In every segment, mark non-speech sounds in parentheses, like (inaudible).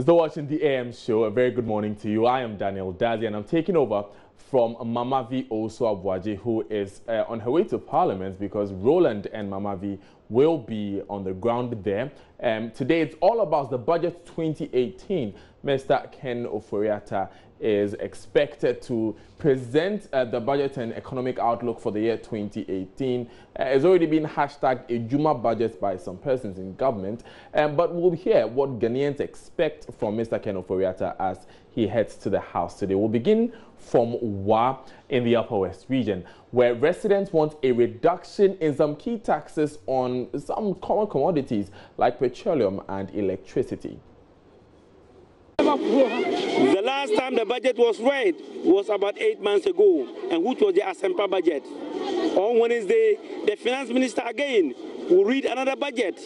You're still watching the AM show. A very good morning to you. I am Daniel Dadzie and I'm taking over from Mama V also Abuaji, who is uh, on her way to Parliament because Roland and Mama V will be on the ground there. Um, today it's all about the budget 2018. Mr. Ken Ofori-Atta is expected to present uh, the budget and economic outlook for the year 2018. Uh, it's already been hashtagged a Juma budget by some persons in government, um, but we'll hear what Ghanaians expect from Mr. Ken Ofori-Atta as he heads to the House today. We'll begin from Wa in the Upper West region, where residents want a reduction in some key taxes on some common commodities like petroleum and electricity. The last time the budget was read was about eight months ago, and which was the Asempa budget. On Wednesday, the finance minister again will read another budget,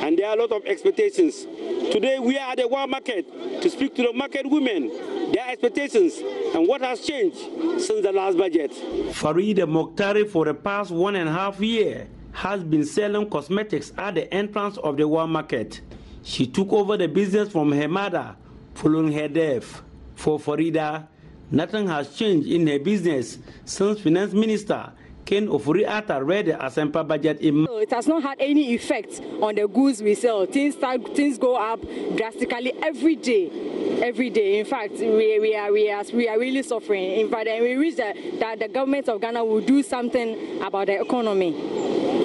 and there are a lot of expectations. Today, we are at the Wa market to speak to the market women, their expectations, and what has changed since the last budget. Farida Mokhtari, for the past one and a half year, has been selling cosmetics at the entrance of the Wa market. She took over the business from her mother following her death. For Farida, nothing has changed in her business since Finance Minister Ken Ofori-Atta read the Asempa budget in It has not had any effect on the goods we sell. Things start, things go up drastically every day. Every day. In fact, we, we, are, we, are, we are really suffering. In fact, we wish that, that the government of Ghana will do something about the economy.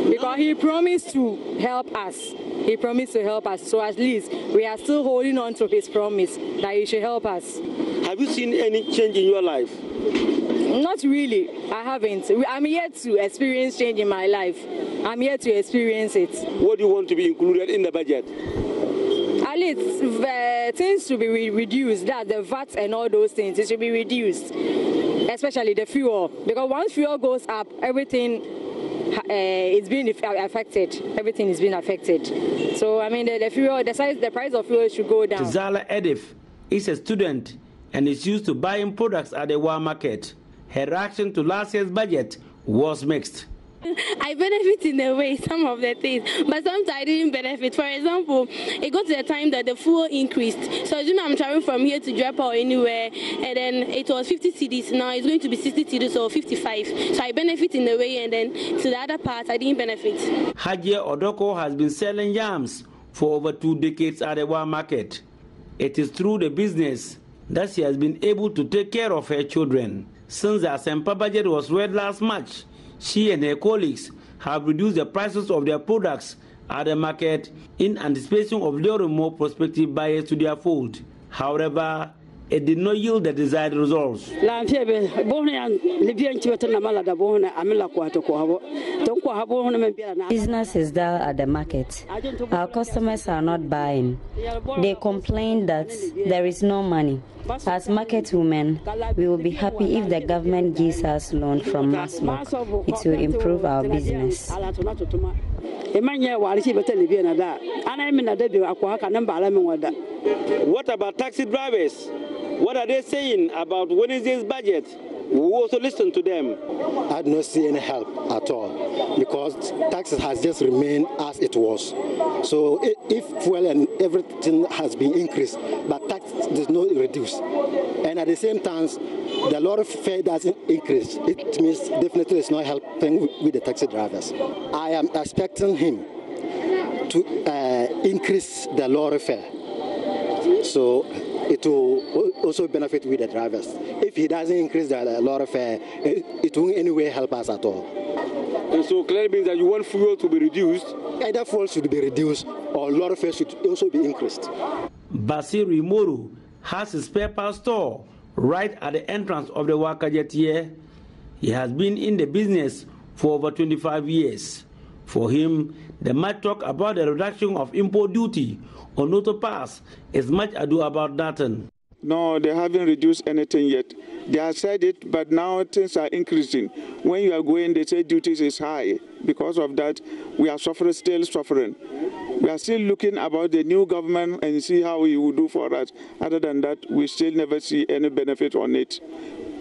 Because he promised to help us. He promised to help us. So at least we are still holding on to his promise that he should help us. Have you seen any change in your life? Not really. I haven't. I'm yet to experience change in my life. I'm yet to experience it. What do you want to be included in the budget? At least uh, things should be re- reduced. That the VAT and all those things, it should be reduced. Especially the fuel. Because once fuel goes up, everything uh, is being affected. Everything is being affected. So I mean, the, the fuel, the size, the price of fuel should go down. Zala Edif is a student and is used to buying products at the Wa market. Her reaction to last year's budget was mixed. I benefit in a way, some of the things, but sometimes I didn't benefit. For example, it got to the time that the fuel increased. So, you know, I'm traveling from here to Japa or anywhere, and then it was 50 cedis. Now it's going to be 60 cedis or 55. So I benefit in a way, and then to the other part, I didn't benefit. Hajia Odoko has been selling yams for over two decades at the Wa market. It is through the business that she has been able to take care of her children. Since the Asempa budget was read last March, she and her colleagues have reduced the prices of their products at the market in anticipation of luring more prospective buyers to their fold. However, it did not yield the desired results. Business is dull at the market. Our customers are not buying. They complain that there is no money. As market women, we will be happy if the government gives us loan from MASLOC. It will improve our business. What about taxi drivers? What are they saying about Wednesday's budget? We also listen to them. I do not see any help at all because taxes has just remained as it was. So if fuel and everything has been increased, but tax does not reduce, and at the same time the lorry fare doesn't increase, it means definitely it's not helping with the taxi drivers. I am expecting him to uh, increase the lorry fare. So it will also benefit with the drivers. If he doesn't increase the lot of fare, it won't anyway help us at all. And so clearly means that you want fuel to be reduced? Either fuel should be reduced or lot of fare should also be increased. Basiri Moru has a spare parts store right at the entrance of the Wakajetier. He has been in the business for over 25 years. For him, the might talk about the reduction of import duty on auto pass is much ado about nothing. No, they haven't reduced anything yet. They have said it, but now things are increasing. When you are going, they say duties is high. Because of that, we are suffering, still suffering. We are still looking about the new government and see how he will do for us. Other than that, we still never see any benefit on it.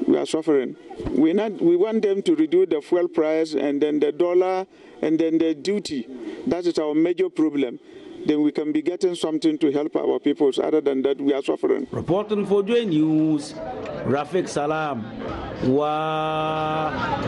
We are suffering. We not. We want them to reduce the fuel price and then the dollar and then the duty. That is our major problem. then we can be getting something to help our people. Other than that, we are suffering. Reporting for Joy News, Rafik Salam. Wow.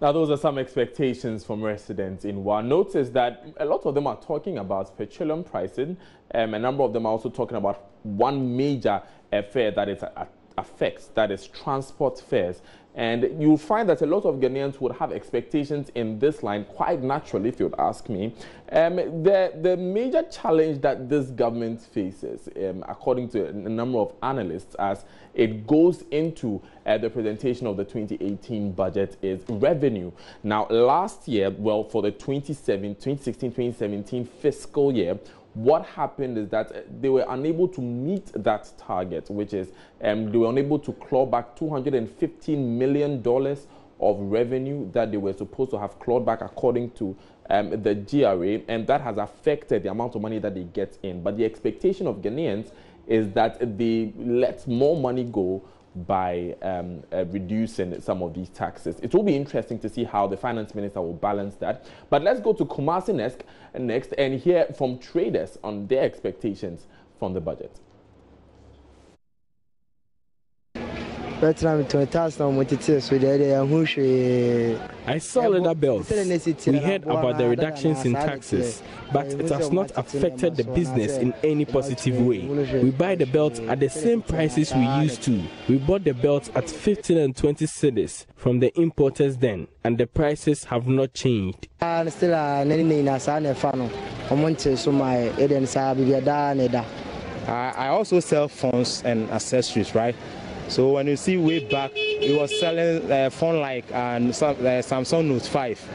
Now, those are some expectations from residents in WA. Notice that a lot of them are talking about petroleum pricing. Um, a number of them are also talking about one major affair that is it affects, that is transport fares. And you'll find that a lot of Ghanaians would have expectations in this line quite naturally, if you'd ask me. Um, the, the major challenge that this government faces, um, according to a number of analysts, as it goes into uh, the presentation of the 2018 budget, is revenue. Now, last year, well, for the 2016-2017 fiscal year, what happened is that uh, they were unable to meet that target, which is um, they were unable to claw back $215 million of revenue that they were supposed to have clawed back according to um, the GRA, and that has affected the amount of money that they get in. But the expectation of Ghanaians is that they let more money go by um, uh, reducing some of these taxes. It will be interesting to see how the finance minister will balance that. But let's go to Kumasi next, next and hear from traders on their expectations from the budget. I saw leather belts. We heard about the reductions in taxes, but it has not affected the business in any positive way. We buy the belts at the same prices we used to. We bought the belts at 15 and 20 cedis from the importers then, and the prices have not changed. I also sell phones and accessories, right? So when you see way back, it was selling uh, phone like uh, Samsung Note 5.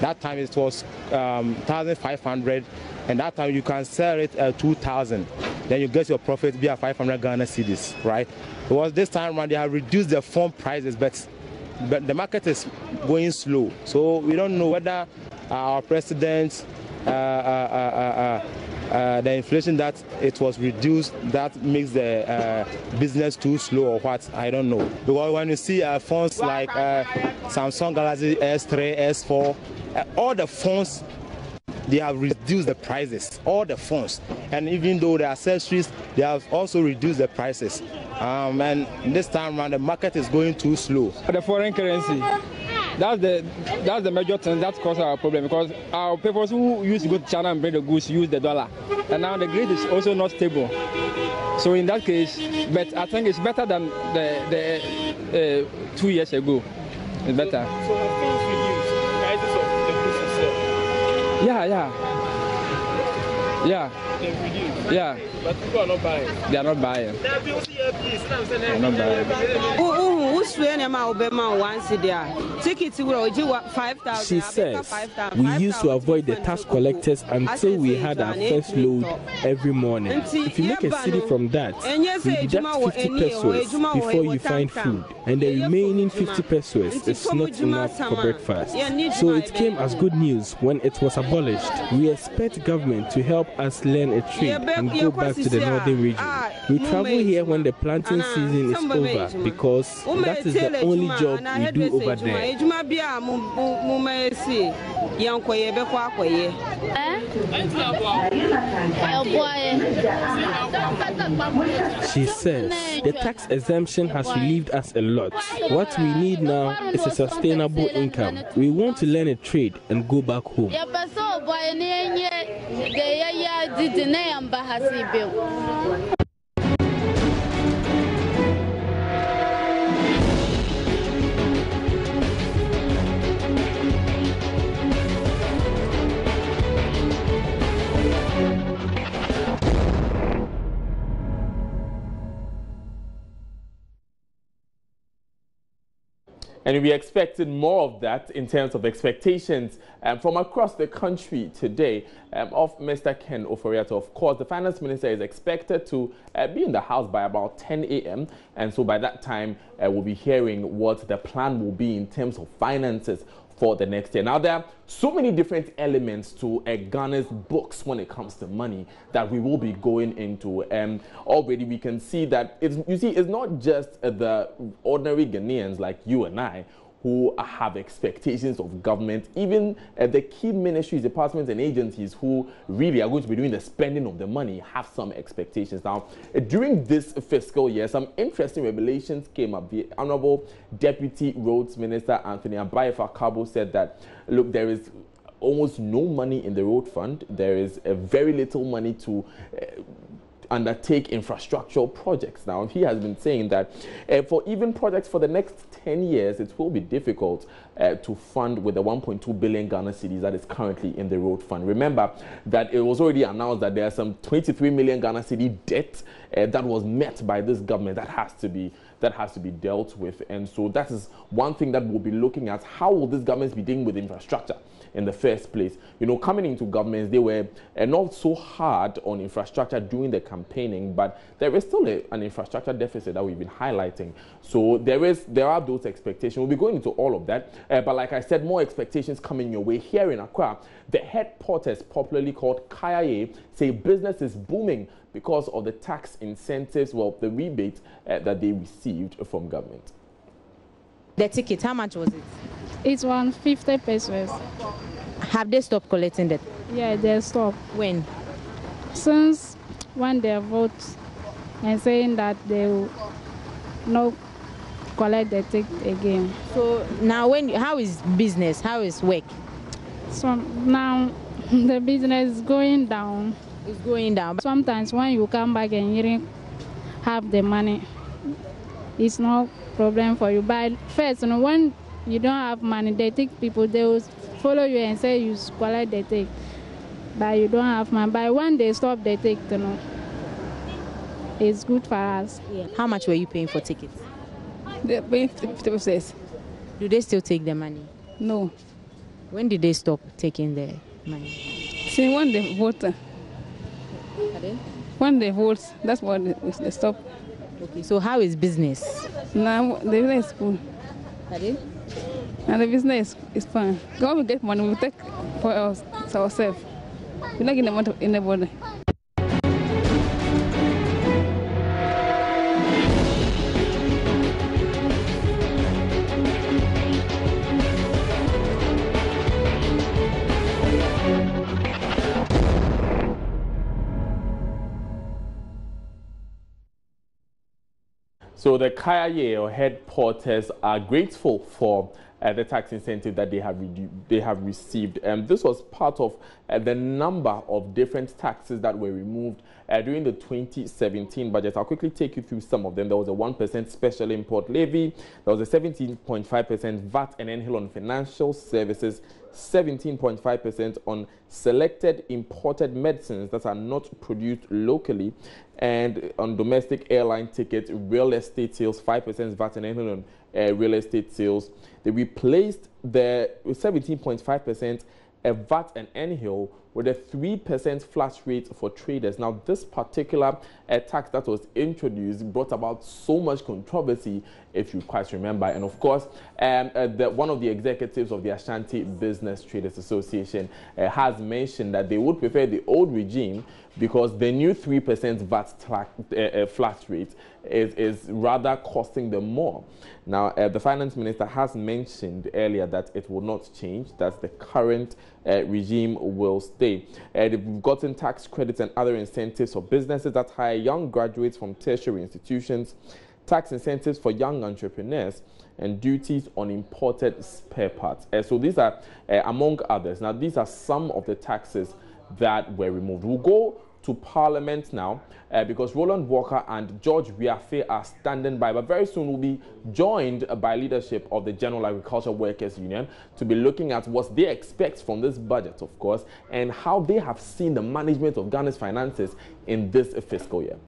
That time it was um, 1,500, and that time you can sell it at 2,000. Then you get your profit via 500 Ghana cedis, right? It was this time around they have reduced the phone prices, but but the market is going slow. So we don't know whether our president uh, uh, uh, uh, the inflation that it was reduced that makes the uh, business too slow or what? I don't know. Because when you see uh, phones like Samsung Galaxy S3 S4 all the phones they have reduced the prices. All the phones. And even though the accessories they have also reduced the prices. Um, and this time around the market is going too slow. The foreign currency that's the that's the major thing that causes our problem because our people who used to go China and bring the goods use the dollar, and now the grid is also not stable. So in that case, but I think it's better than the the uh, two years ago. It's better. So, so have things reduced? Prices of the goods itself? Yeah, yeah, yeah. They've. Yeah. But people are not buying. They are not buying. They are not buying. She says we used to avoid the tax collectors until we had our first load every morning. If you make a city from that, we deduct 50 pesos before you find food, and the remaining 50 pesos is not enough for breakfast. So it came as good news when it was abolished. We expect government to help us learn a trade and go back to the northern region. We travel here when the planting season is over because that is the only job we do over there. She says the tax exemption has relieved us a lot. What we need now is a sustainable income. We want to learn a trade and go back home. And we expected more of that in terms of expectations um, from across the country today um, of Mr. Ken Ofori-Atta. Of course, the finance minister is expected to uh, be in the House by about 10 a.m. And so by that time, uh, we'll be hearing what the plan will be in terms of finances for the next year. Now, there are so many different elements to uh, Ghana's books when it comes to money that we will be going into. And um, already we can see that it's, you see, it's not just uh, the ordinary Ghanaians like you and I who have expectations of government, even uh, the key ministries, departments, and agencies who really are going to be doing the spending of the money have some expectations. Now, uh, during this fiscal year, some interesting revelations came up. The Honorable Deputy Roads Minister Anthony Abayifaa Karbo said that, look, there is almost no money in the road fund. There is uh, very little money to uh, undertake infrastructural projects. Now, he has been saying that uh, for even projects for the next 10 years, it will be difficult uh, to fund with the 1.2 billion Ghana cedis that is currently in the road fund. Remember that it was already announced that there are some 23 million Ghana cedi debt uh, that was met by this government that has to be that has to be dealt with. And so that is one thing that we'll be looking at. How will these governments be dealing with infrastructure? in the first place. You know, coming into governments, they were uh, not so hard on infrastructure during the campaigning, but there is still a, an infrastructure deficit that we've been highlighting. So there is there are those expectations. We'll be going into all of that, uh, but like I said, more expectations coming your way here in Accra. The head porters, popularly called Kaya, say business is booming because of the tax incentives, well, the rebate uh, that they received from government. The ticket, how much was it? It's 150 pesos. Have they stopped collecting that? Yeah, they stopped. When? Since when they vote and saying that they will not collect the ticket again. So now, when how is business? How is work? So now (laughs) the business is going down. It's going down. Sometimes when you come back and you don't have the money, it's no problem for you. But first, you know, when you don't have money, they take people, they will follow you and say you collect the take. But you don't have money. But when they stop the take, you know, it's good for us. Yeah. How much were you paying for tickets? They're paying 50 percent. Do they still take the money? No. When did they stop taking the money? See, when they vote. When they vote, that's what they, stop. Okay, so how is business? Now, the business is good. Pardon? And the business is fine. When we get money, we take for us, ourselves. We're not getting money to anybody. So the Kaya or head porters are grateful for uh, the tax incentive that they have they have received. And this was part of uh, the number of different taxes that were removed uh, during the 2017 budget. I'll quickly take you through some of them. There was a 1% special import levy, there was a 17.5% VAT and NHIL on financial services, 17.5% on selected imported medicines that are not produced locally, and on domestic airline tickets, real estate sales, 5% VAT and on uh, real estate sales. They replaced the 17.5% VAT and NHIL with a 3% flat rate for traders. Now, this particular tax that was introduced brought about so much controversy, if you quite remember. And of course, um, uh, the, one of the executives of the Ashanti Business Traders Association uh, has mentioned that they would prefer the old regime because the new 3% VAT uh, uh, flat rate is, is rather costing them more. Now, uh, the finance minister has mentioned earlier that it will not change, that the current regime will stay. Uh, they've gotten tax credits and other incentives for businesses that hire young graduates from tertiary institutions, tax incentives for young entrepreneurs, and duties on imported spare parts. Uh, so these are uh, among others. Now, these are some of the taxes that were removed. We'll go to Parliament now uh, because Roland Walker and George Wiafe are standing by, but very soon will be joined by leadership of the General Agriculture Workers Union to be looking at what they expect from this budget, of course, and how they have seen the management of Ghana's finances in this fiscal year.